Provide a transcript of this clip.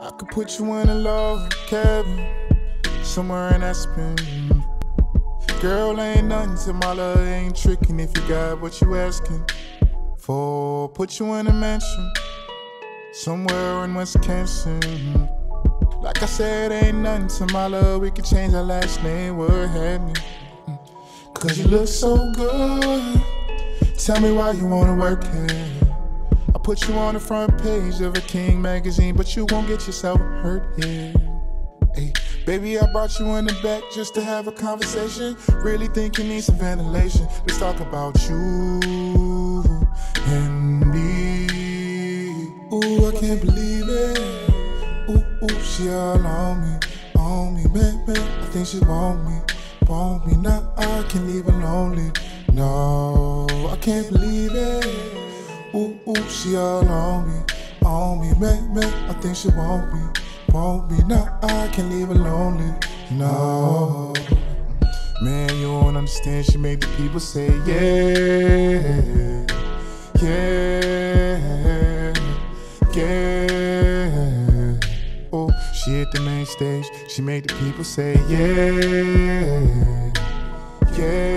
I could put you in a log cabin somewhere in Aspen. Girl, ain't nothing to my love, ain't tricking if you got what you asking for. Put you in a mansion somewhere in Wisconsin. Like I said, ain't nothing to my love, we could change our last name, what happening? Cause you look so good. Tell me why you wanna work here. Put you on the front page of a King magazine, but you won't get yourself hurt here. Hey, baby, I brought you in the back just to have a conversation. Really think you need some ventilation. Let's talk about you and me. Ooh, I can't believe it. Ooh, ooh, she all on me, on me, man, man. I think she want me, want me. Now I can't leave her lonely. No, I can't believe it. Ooh, ooh, she all on me, on me, man, man. I think she want me, want me. Now I can't leave her lonely. No, man, you don't understand. She made the people say yeah, yeah, yeah. Oh, she hit the main stage. She made the people say yeah, yeah.